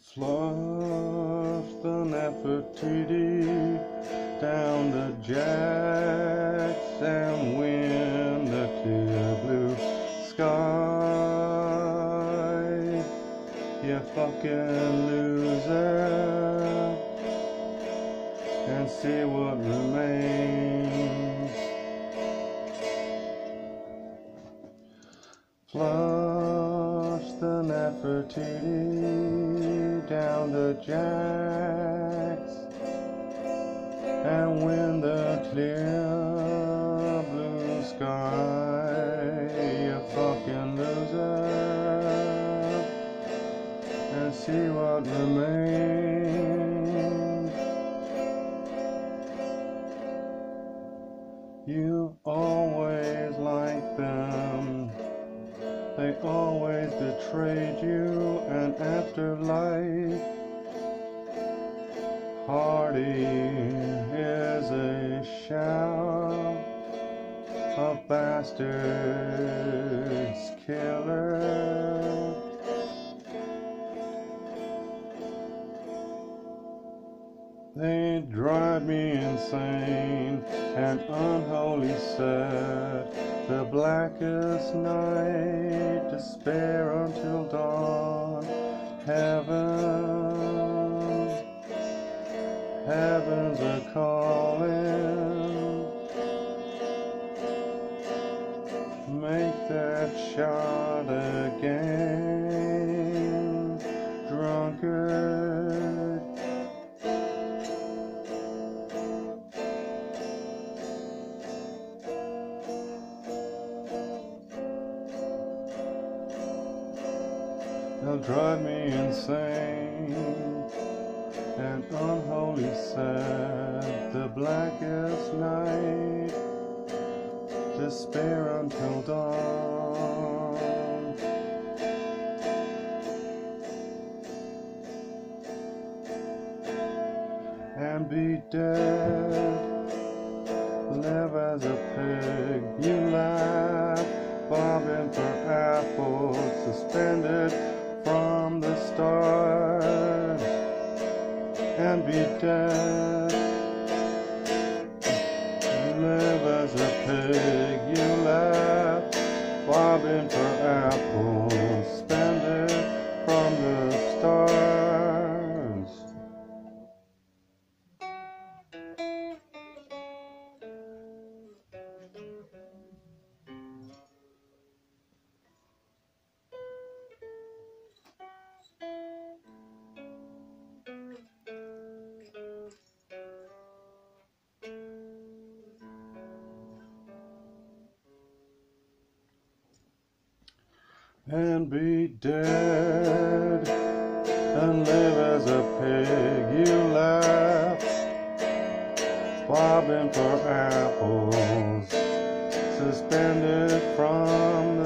Flush the Nefertiti down the jacks and win the clear blue sky. You fucking loser. And see what remains. Flush the Nefertiti the jacks and when the clear blue sky. You fucking loser. And see what remains. You always liked them. They always betrayed you, and afterlife Hardy is a shout of bastards killer. They drive me insane and unholy sad. The blackest night, despair until dawn. Heaven, heaven's a calling. Make that shot again, drunkard. They'll drive me insane and unholy sad. The blackest night, despair until dawn. And be dead, live as a pig. You laugh, bobbing for apples, suspended Be live as a pig. You laugh, bobbing for apples, and be dead and live as a pig. You laugh, bobbing for apples, suspended from.